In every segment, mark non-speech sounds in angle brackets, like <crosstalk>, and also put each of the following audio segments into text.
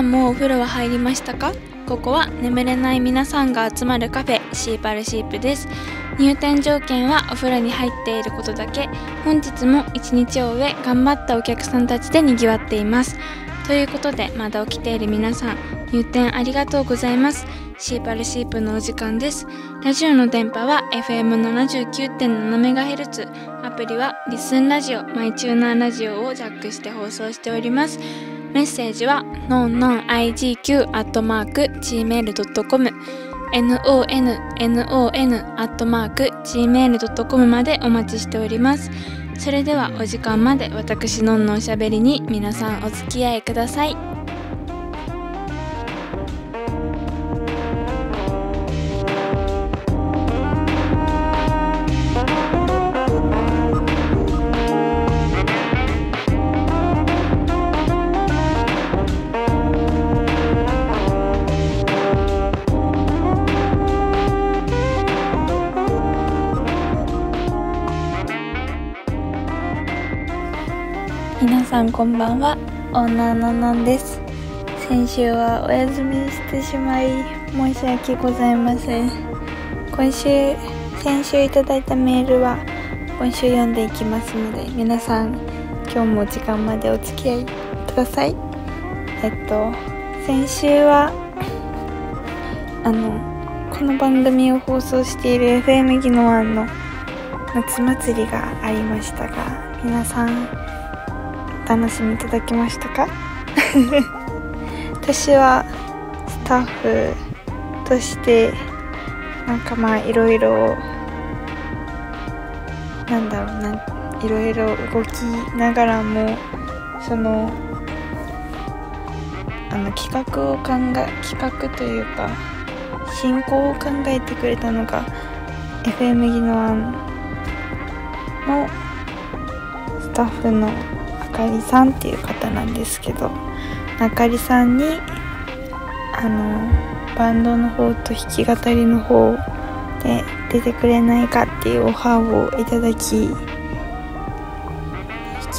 さんもお風呂は入りましたか？ここは眠れない皆さんが集まるカフェシーパルシープです。入店条件はお風呂に入っていることだけ。本日も一日を終え頑張ったお客さんたちでにぎわっています。ということでまだ起きている皆さん入店ありがとうございます。シーパルシープのお時間です。ラジオの電波は FM79.7MHz アプリはリスンラジオマイチューナーラジオをジャックして放送しております。メッセージは nonnoigq.gmail.com nonnon.gmail.com までお待ちしております。それではお時間まで私のんのおしゃべりに皆さんお付き合いください。さんこんばんは。オーナーののんです。先週はお休みしてしまい申し訳ございません。今週先週いただいたメールは今週読んでいきますので皆さん今日も時間までお付き合いください。えっと先週はあのこの番組を放送している FM ギノワンの夏祭りがありましたが皆さん楽しみいただきましたか？<laughs> 私はスタッフとしてなんかまあいろいろなんだろうないろいろ動きながらもそのあの企画を考え企画というか進行を考えてくれたのが FM ギノアンのスタッフのかりさんっていう方なんですけどあかりさんにあのバンドの方と弾き語りの方で出てくれないかっていうオファーをいただき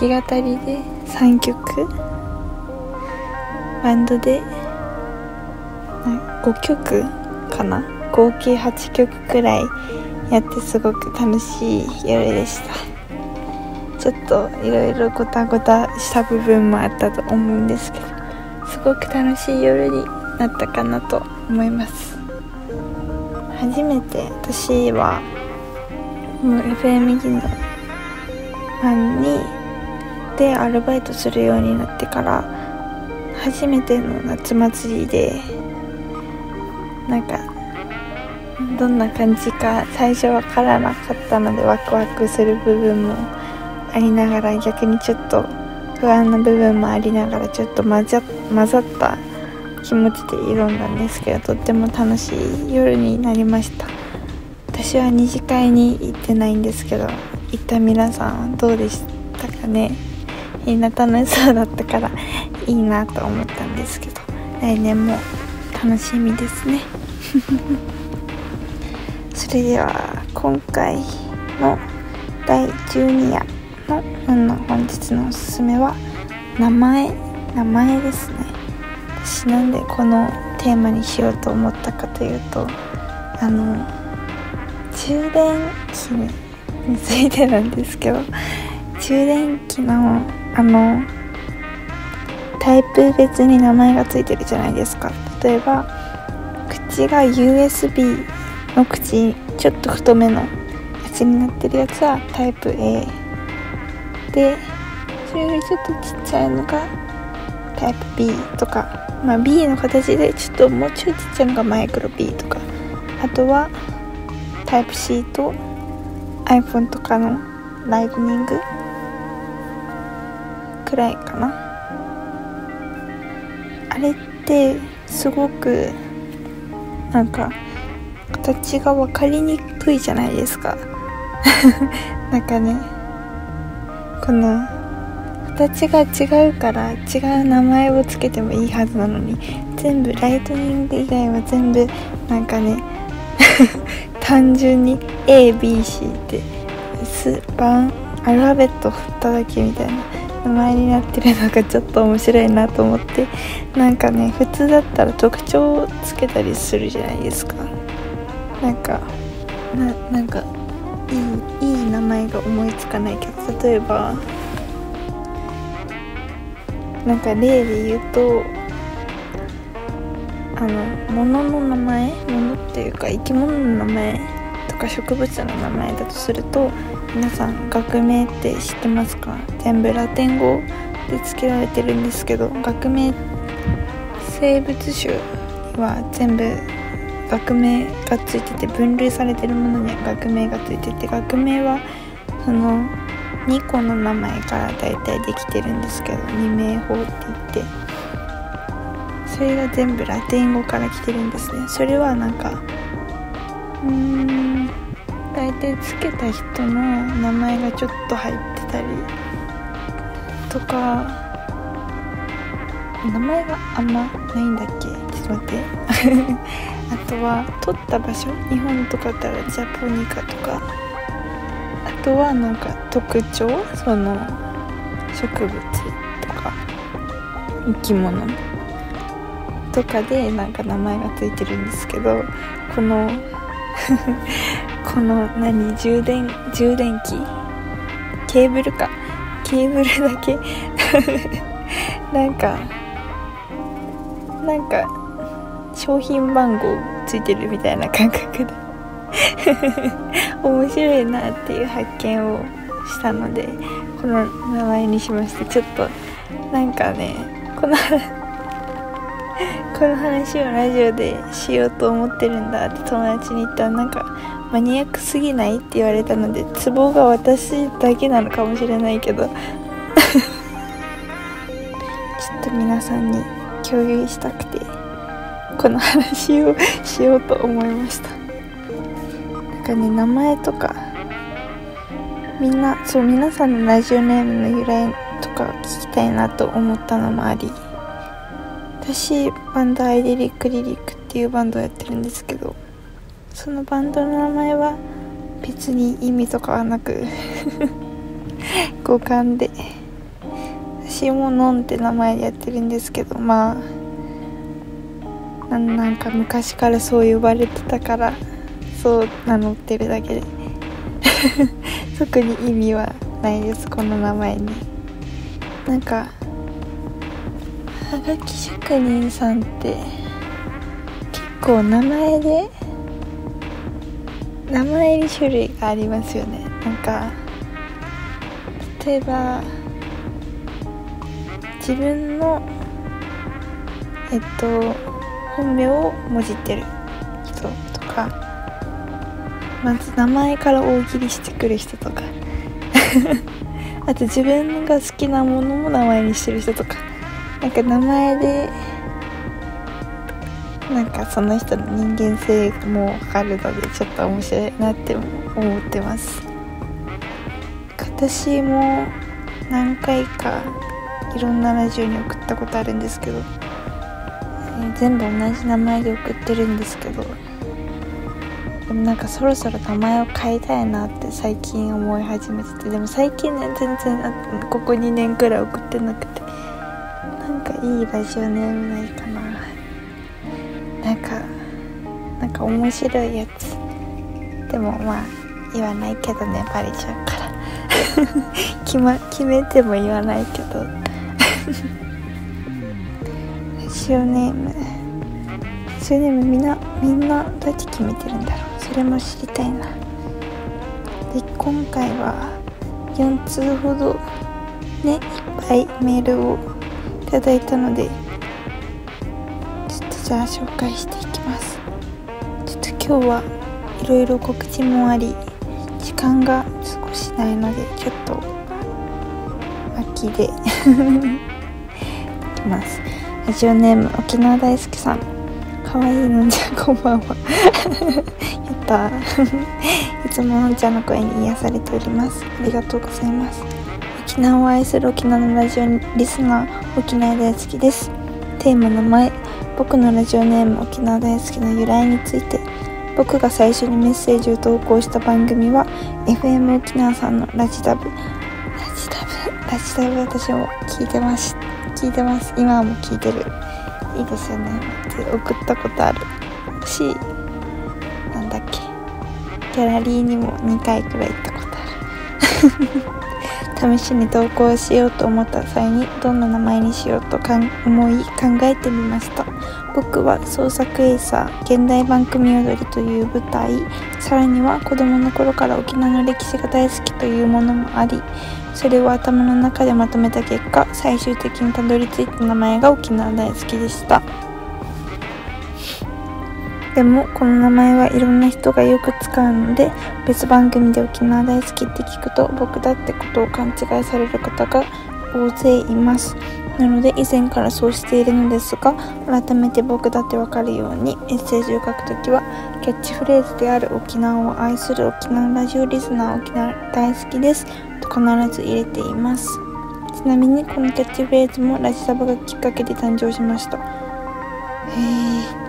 弾き語りで3曲バンドで5曲かな？合計8曲くらいやってすごく楽しい夜でした。ちょっといろいろごたごたした部分もあったと思うんですけどすごく楽しい夜になったかなと思います。初めて私はもう FM ギの班にでアルバイトするようになってから初めての夏祭りでなんかどんな感じか最初わからなかったのでワクワクする部分もありながら逆にちょっと不安な部分もありながらちょっと混ざ混ざった気持ちで挑んだんですけどとっても楽しい夜になりました。私は二次会に行ってないんですけど行った皆さんどうでしたかね？みんな楽しそうだったからいいなと思ったんですけど来年も楽しみですね。<laughs> それでは今回の第12夜の運の本日のおすすめは名前名前ですね。私なんでこのテーマにしようと思ったかというとあの充電器についてなんですけど充電器のあのタイプ別に名前がついてるじゃないですか。例えば口が USB の口ちょっと太めのやつになってるやつはタイプ A でそれよりちょっとちっちゃいのがタイプ B とかまあ B の形でちょっともうちょいちっちゃいのがマイクロ B とかあとはタイプ C と iPhone とかのライトニングくらいかな。あれってすごくなんか形が分かりにくいじゃないですか。<laughs> なんかねこの形が違うから違う名前をつけてもいいはずなのに全部ライトニング以外は全部なんかね <laughs> 単純に ABC ってスバンアルファベット振っただけみたいな名前になってるのがちょっと面白いなと思ってなんかね普通だったら特徴をつけたりするじゃないですか。なんかななんかいい前が思いつかないけど例えばなんか例で言うとあの物の名前物っていうか生き物の名前とか植物の名前だとすると皆さん学名って知ってますか？全部ラテン語で付けられてるんですけど学名生物種は全部学名がついてて分類されてるものには学名がついてて学名はその2個の名前から大体できてるんですけど二名法って言って。それが全部ラテン語から来てるんですね。それはなんかうーん大体つけた人の名前がちょっと入ってたりとか。名前があんまないんだっけ？ちょっと待って。<laughs> あとは取った場所？日本とかだったらジャポニカとか。とはなんか特徴その植物とか生き物とかでなんか名前がついてるんですけどこの <laughs> この何充電充電器？ケーブルか。ケーブルだけ。<laughs> なんかなんか商品番号ついてるみたいな感覚で。面白いなっていう発見をしたのでこの名前にしましたちょっとなんかねこの <laughs> この話をラジオでしようと思ってるんだって友達に言ったらなんかマニアックすぎないって言われたのでツボが私だけなのかもしれないけど <laughs> ちょっと皆さんに共有したくてこの話をしようと思いました。なんかね名前とかみんなそう皆さんのラジオネームの由来とか聞きたいなと思ったのもあり私バンドアイデリックリリックっていうバンドをやってるんですけどそのバンドの名前は別に意味とかはなく <laughs> 五感で私もノンって名前でやってるんですけどまあなんか昔からそう呼ばれてたからそう名乗ってるだけで。<laughs> 特に意味はないです。この名前に。なんかはがき職人さんって結構名前で名前に種類がありますよね。なんか例えば自分のえっと本名をもじってる人とか。まず名前から大喜利してくる人とか。<laughs> あと自分が好きなものも名前にしてる人とか。なんか名前でなんかその人の人間性もわかるのでちょっと面白いなって思ってます。私も何回かいろんなラジオに送ったことあるんですけど、全部同じ名前で送ってるんですけど。でもなんかそろそろ名前を変えたいなって最近思い始めててでも最近ね全然ここ2年くらい送ってなくてなんかいいラジオネームないかな。なんかなんか面白いやつ。でもまあ言わないけどねバレちゃうから。<laughs> 決,、ま、決めても言わないけど。ラジオネーム。ラジオネームみんなみんなどうやって決めてるんだろうそれも知りたいな。で今回は4通ほどねいっぱいメールをいただいたのでちょっとじゃあ紹介していきます。ちょっと今日はいろいろ告知もあり時間が少しないのでちょっと秋で <laughs> いきます。ラジオネーム沖縄大好きさん。かわいいのんちゃこんばんは。<laughs> いつものんちゃんの声に癒されております。ありがとうございます。沖縄を愛する沖縄のラジオリスナー沖縄大好きです。テーマの前僕のラジオネーム沖縄大好きの由来について僕が最初にメッセージを投稿した番組は FM 沖縄さんのラジダブ。ラジダブ？ラジタブ？私も聞いてます。聞いてます。今も聞いてる。いいですよね。って送ったことある。しギャラリーにも2回くらい行ったことある。<laughs> 試しに投稿しようと思った際にどんな名前にしようと思い考えてみました。僕は創作エイサー現代版組踊りという舞台さらには子供の頃から沖縄の歴史が大好きというものもありそれを頭の中でまとめた結果最終的にたどり着いた名前が沖縄大好きでした。でもこの名前はいろんな人がよく使うので別番組で沖縄大好きって聞くと僕だってことを勘違いされる方が大勢います。なので以前からそうしているのですが改めて僕だってわかるようにメッセージを書くときはキャッチフレーズである沖縄を愛する沖縄ラジオリスナー沖縄大好きですと必ず入れています。ちなみにこのキャッチフレーズもラジサブがきっかけで誕生しました。へえ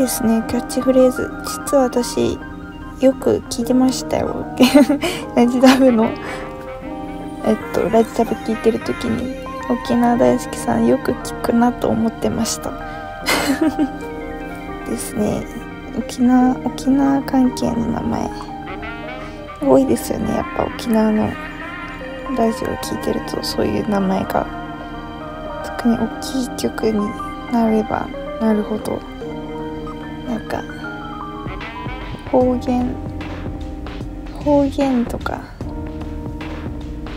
ですね。キャッチフレーズ。実は私よく聞いてましたよ。<laughs> ラジダブの。えっとラジダブ聞いてる時に沖縄大好きさんよく聞くなと思ってました。<laughs> ですね。沖縄沖縄関係の名前。多いですよね。やっぱ沖縄のラジオを聴いてるとそういう名前が。特に大きい曲になればなるほど。なんか方言方言とか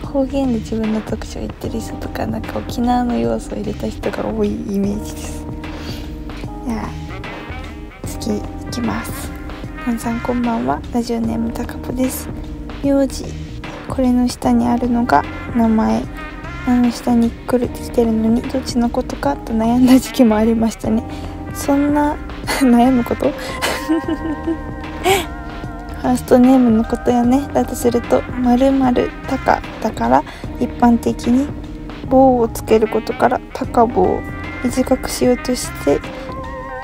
方言で自分の特徴言ってる人とかなんか沖縄の要素を入れた人が多いイメージです。じゃあ次いきます。皆さんこんばんは。ラジオネームたかぽです。名字これの下にあるのが名前。名の下に来る来てるのにどっちのことかと悩んだ時期もありましたね。そんな悩むこと？ファーストネームのことよね。だとすると〇〇タカだから一般的に棒をつけることからタカ棒短くしようとして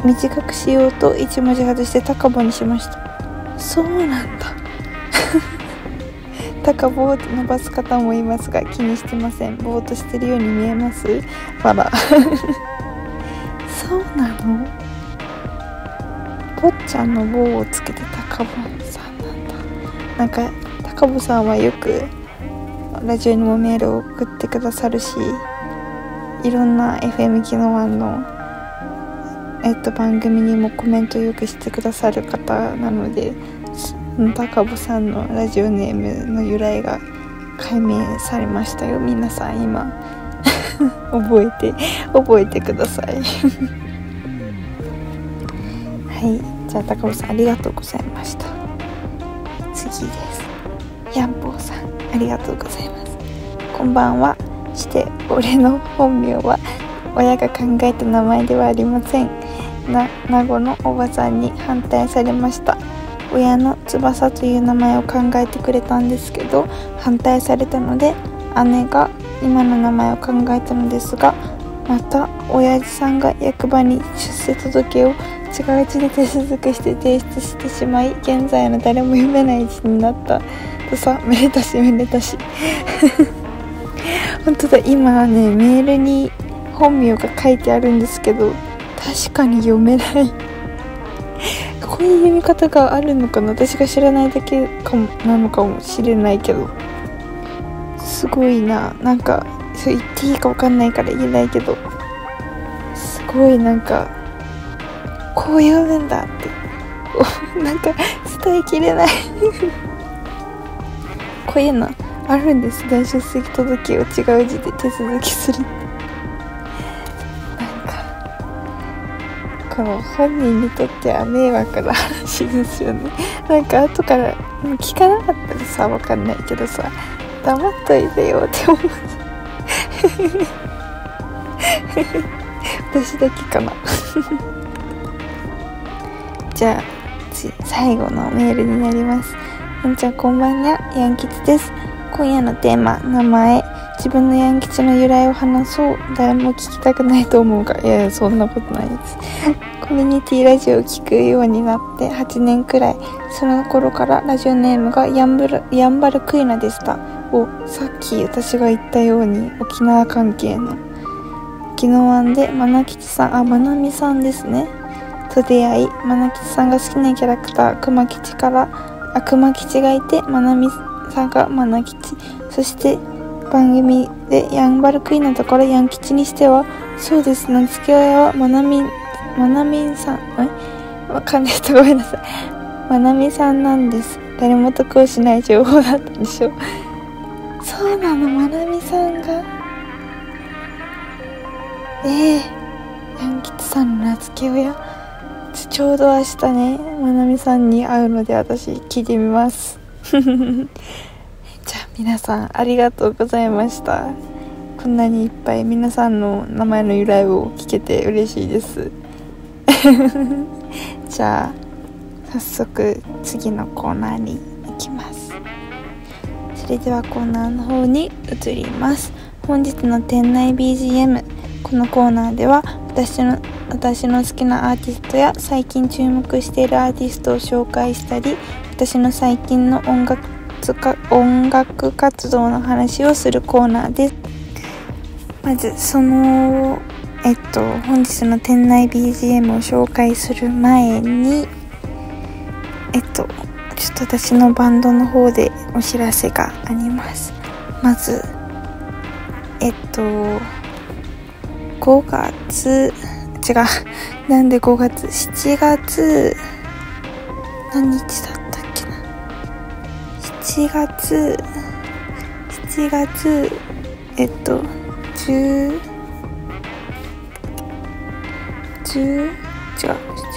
短くしようと1文字外してタカボにしました。そうなんだ。<laughs> タカ棒って伸ばす方もいますが気にしてません。ぼーっとしてるように見えます？わら <laughs> そうなの？坊ちゃんの棒をつけて高坊さんなんだ。なんか高坊さんはよくラジオにもメールを送ってくださるしいろんな FM 機能案のえっと番組にもコメントよくしてくださる方なので高坊さんのラジオネームの由来が解明されましたよ。皆さん今。<laughs> 覚えて覚えてください。はい。じゃあ高尾さんありがとうございました。次です。やんぽうさんありがとうございます。こんばんは。して俺の本名は親が考えた名前ではありません。な名護のおばさんに反対されました。親の翼という名前を考えてくれたんですけど反対されたので姉が今の名前を考えたのですがまた親父さんが役場に出世届を違う字で手続きして提出してしまい現在の誰も読めない字になった。とさめでたしめでたし。<laughs> 本当だ今ねメールに本名が書いてあるんですけど確かに読めない。<laughs> こういう読み方があるのかな？私が知らないだけかもなのかもしれないけど。すごいな。なんかそう言っていいか分かんないから言えないけど。すごいなんかこう読むんだって。<laughs> なんか伝えきれない。こういうのあるんです。大出席届を違う字で手続きする。なんかこの本人にとっては迷惑な話ですよね。なんか後から聞かなかったらさわかんないけどさ。黙っといてよって思う。<laughs> 私だけかな。<laughs> じゃあ最後のメールになります。んちゃんこんばんは。ヤン吉です。今夜のテーマ名前。自分のヤン吉の由来を話そう。誰も聞きたくないと思うがいやいやそんなことないです。<laughs> コミュニティラジオを聴くようになって8年くらい。その頃からラジオネームがヤンブルヤンバルクイナでした。をさっき私が言ったように沖縄関係の。沖縄湾でまな吉さん。あまなみさんですね。と出会いまな吉さんが好きなキャラクター熊吉からあ熊吉がいてまなみさんがまな吉。そして番組でヤンバルクイーンのところヤン吉にしてはそうです。名付け親はまなみまなみんさんえわかんない。人ごめんなさい。まなみさんなんです誰も得をしない。情報だったんでしょうそうなのまなみさんがええー、ヤン吉さんの名付け親ちょうど明日ねまなみさんに会うので私聞いてみます。<laughs> じゃあ皆さんありがとうございました。こんなにいっぱい皆さんの名前の由来を聞けて嬉しいです。<laughs> じゃあ早速次のコーナーに行きます。それではコーナーの方に移ります。本日の店内 BGM このコーナーでは私の私の好きなアーティストや最近注目しているアーティストを紹介したり私の最近の音楽音楽活動の話をするコーナーです。まずそのえっと本日の店内 BGM を紹介する前にえっとちょっと私のバンドの方でお知らせがあります。まずえっと5月違うなんで5月7月何日だったっけな？7月7月えっと10 10違う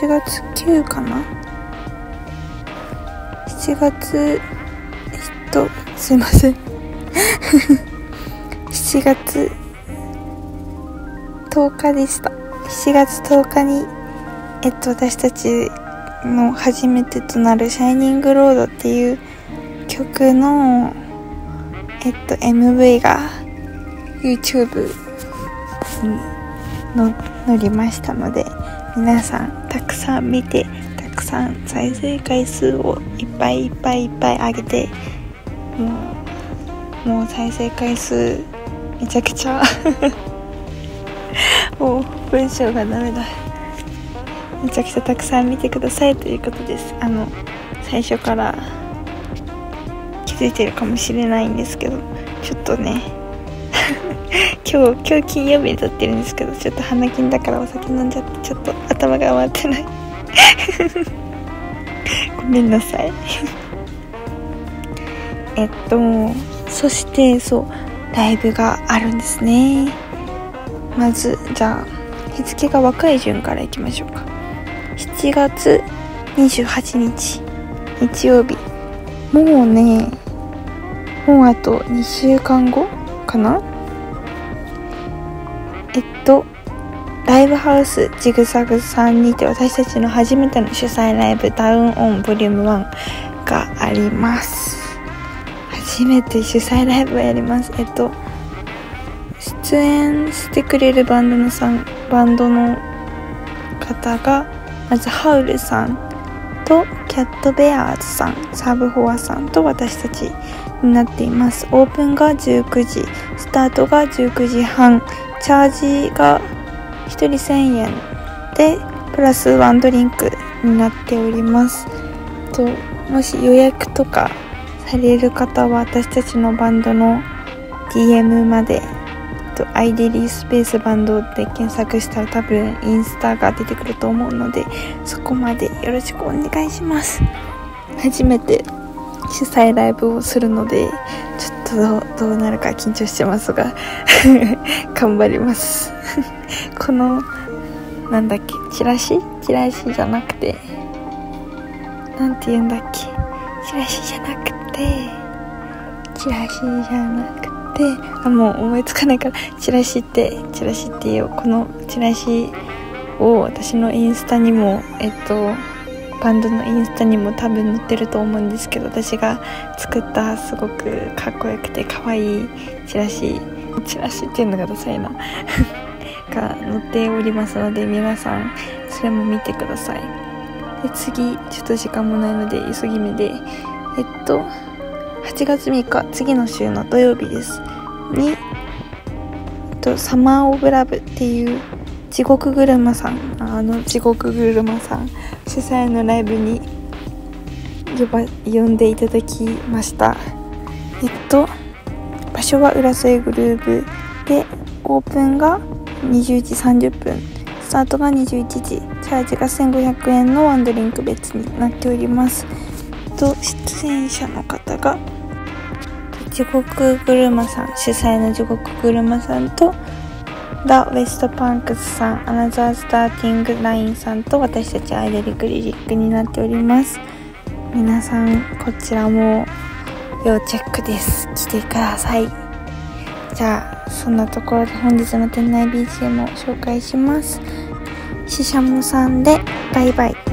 7月9かな？7月えっとすいません。<laughs> 7月10日でした。7月10日にえっと私たちの初めてとなる「シャイニングロード」っていう曲のえっと MV が YouTube に載りましたので皆さんたくさん見てたくさん再生回数をいっぱいいっぱいいっぱい上げてもうもう再生回数めちゃくちゃ <laughs> もう文章がダメだ。めちゃくちゃたくさん見てくださいということです。あの最初から気づいてるかもしれないんですけどちょっとね <laughs> 今日今日金曜日に撮ってるんですけどちょっと鼻金だからお酒飲んじゃってちょっと頭が回ってない。<laughs> ごめんなさい。えっとそしてそうライブがあるんですね。まずじゃあ日付が若い順からいきましょうか。7月28日日曜日。もうねもうあと2週間後かな？えっとライブハウスジグザグさんにて私たちの初めての主催ライブダウンオンボリューム1があります。初めて主催ライブをやります。えっと出演してくれるバンドのさんバンドの方がまずハウルさんとキャットベアーズさんサブフォアさんと私たちになっています。オープンが19時スタートが19時半チャージが1人1000円でプラスワンドリンクになっております。ともし予約とかされる方は私たちのバンドの DM までとアイデリースペースバンドで検索したら多分インスタが出てくると思うのでそこまでよろしくお願いします。初めて主催ライブをするのでちょっとどうなるか緊張してますが <laughs> 頑張ります。<laughs> このなんだっけチラシ？チラシじゃなくてなんて言うんだっけ？チラシじゃなくてチラシじゃなくて。であもう思いつかないからチラシってチラシっていう。このチラシを私のインスタにもえっとバンドのインスタにも多分載ってると思うんですけど私が作ったすごくかっこよくて可愛いチラシ。チラシっていうのがダサいな。<laughs> が載っておりますので皆さんそれも見てください。で次ちょっと時間もないので急ぎ目で。えっと8月3日次の週の土曜日です。にえっとサマー・オブ・ラブっていう地獄車さんあの地獄車さん主催のライブに呼ば呼んでいただきました。えっと場所は浦添グルーブでオープンが20時30分スタートが21時チャージが1500円のワンドリンク別になっております。と出演者の方が地獄車さん主催の地獄車さんとラ・ウェストパンクスさんアナザースターティングラインさんと私たちアイドリクリリックになっております。皆さんこちらも要チェックです。来てください。じゃあそんなところで本日の店内 BGM を紹介します。ししゃもさんでバイバイ。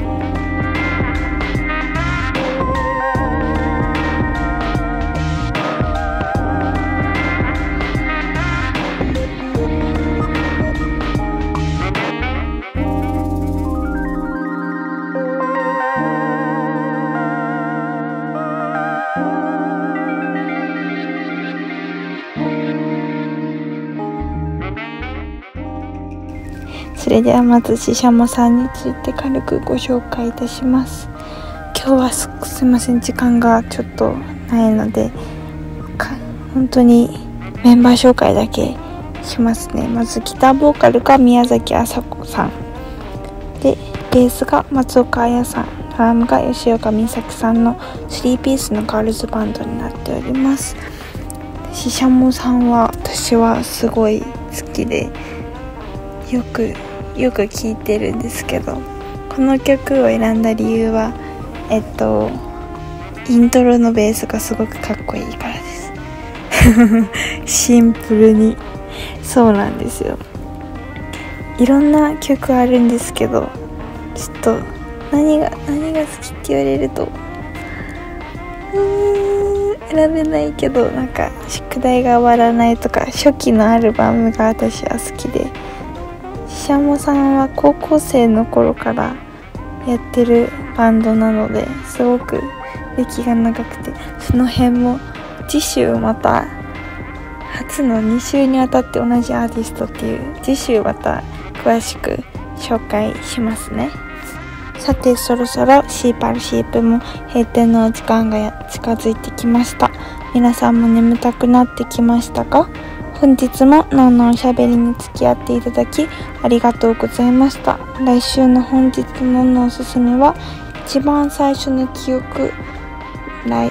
ではまずししゃもさんについて軽くご紹介いたします。今日はすすいません時間がちょっとないので本当にメンバー紹介だけしますね。まずギターボーカルが宮崎あさ子さん。でベースが松岡彩さんドラムが吉岡美咲さんの3ピースのガールズバンドになっております。ししゃもさんは私はすごい好きでよくよく聴いてるんですけどこの曲を選んだ理由はえっとイントロのベースがすごくかっこいいからです。<laughs> シンプルに。そうなんですよ。いろんな曲あるんですけどちょっと何が何が好きって言われるとうーん選べないけどなんか宿題が終わらないとか初期のアルバムが私は好きで。ャモさんは高校生の頃からやってるバンドなのですごく歴が長くてその辺も次週また初の2週にわたって同じアーティストっていう次週また詳しく紹介しますね。さてそろそろシーパルシープも閉店のお時間が近づいてきました。皆さんも眠たくなってきましたか？本日ものんのんしゃべりに付き合っていただきありがとうございました。来週の本日ののおすすめは一番最初の記憶来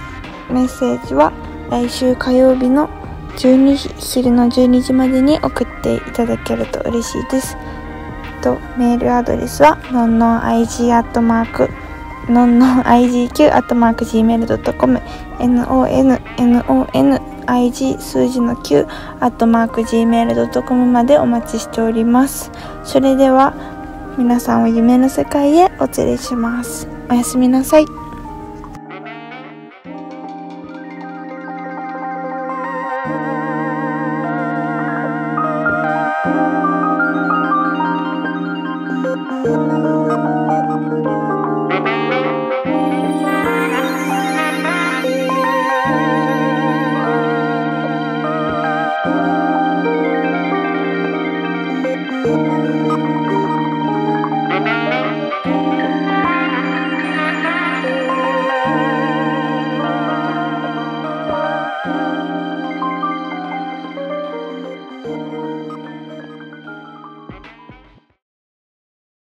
メッセージは来週火曜日の12時昼の12時までに送っていただけると嬉しいです。とメールアドレスはのんのん IG アットマークのんのん IGQ アットマーク Gmail.com nonnonnon ig 数字の9アットマーク gmail.com までお待ちしております。それでは皆さんを夢の世界へお連れします。おやすみなさい。